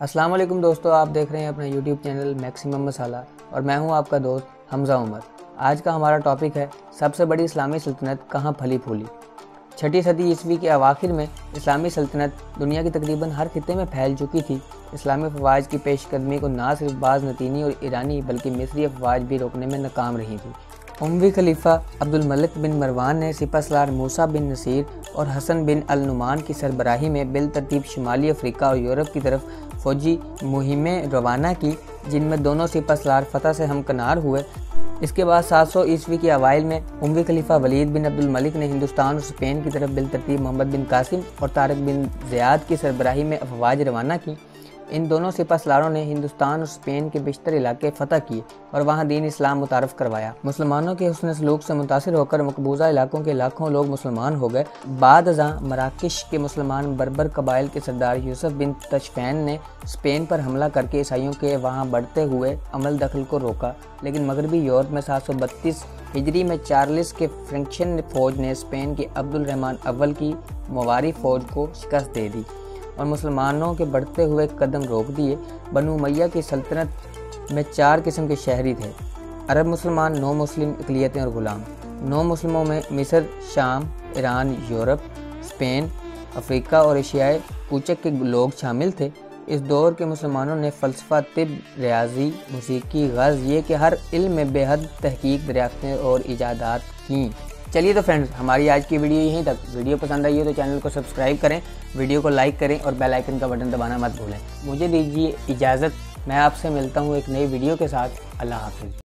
السلام علیکم دوستو، آپ دیکھ رہے ہیں اپنا یوٹیوب چینل میکسیمم مسالہ اور میں ہوں آپ کا دوست حمزہ عمر۔ آج کا ہمارا ٹاپک ہے سب سے بڑی اسلامی سلطنت کہاں پھلی پھولی۔ چھٹی صدی عیسوی کے اواخر میں اسلامی سلطنت دنیا کی تقریباً ہر خطے میں پھیل چکی تھی۔ اسلامی افواج کی پیش قدمی کو نہ صرف بعض نتینی اور ایرانی بلکہ مصری افواج بھی روکنے میں ناکام رہی تھی۔ اموی خلیفہ عبد الملک بن مروان نے سپہ سلار موسیٰ بن نصیر اور حسن بن النمان کی سربراہی میں بالترتیب شمالی افریقہ اور یورپ کی طرف فوجی مہمیں روانہ کی، جن میں دونوں سپہ سلار فتح سے ہمکنار ہوئے۔ اس کے بعد سات سو عیسوی کے اوائل میں اموی خلیفہ ولید بن عبد الملک نے ہندوستان اور اسپین کی طرف بالترتیب محمد بن قاسم اور طارق بن زیاد کی سربراہی میں افواج روانہ کی۔ ان دونوں سپہ سلاروں نے ہندوستان اور اسپین کے بیشتر علاقے فتح کیے اور وہاں دین اسلام متعارف کروایا۔ مسلمانوں کے حسن سلوک سے متاثر ہو کر مقبوضہ علاقوں کے لاکھوں لوگ مسلمان ہو گئے۔ بعد ازاں مراکش کے مسلمان بربر قبائل کے سردار یوسف بن تشفین نے اسپین پر حملہ کر کے عیسائیوں کے وہاں بڑھتے ہوئے عمل دخل کو روکا۔ لیکن مغربی یورپ میں سات سو بتیس ہجری میں چارلس کے فرنکشن فوج نے اسپین کے عبد الرحمن اول کی مواری فوج کو شکست دے دی۔ اور مسلمانوں کے بڑھتے ہوئے قدم روک دیے، بنو میہ کی سلطنت میں چار قسم کے شہری تھے۔ عرب مسلمان، نو مسلم، اقلیتیں اور غلام۔ نو مسلموں میں مصر، شام، ایران، یورپ اسپین افریقہ اور ایشیائے کوچک کے لوگ شامل تھے۔ اس دور کے مسلمانوں نے فلسفہ، طب، ریاضی، موسیقی غز یہ کہ ہر علم میں بے حد تحقیق، دریافتیں اور ایجادات کیں۔ چلیے تو فرینڈز ہماری آج کی ویڈیو یہیں تک۔ ویڈیو پسند آئی ہو تو چینل کو سبسکرائب کریں ویڈیو کو لائک کریں اور بیل آئیکن کا بٹن دبانا مت بھولیں۔ مجھے دیجیے اجازت، میں آپ سے ملتا ہوں ایک نئی ویڈیو کے ساتھ۔ اللہ حافظ۔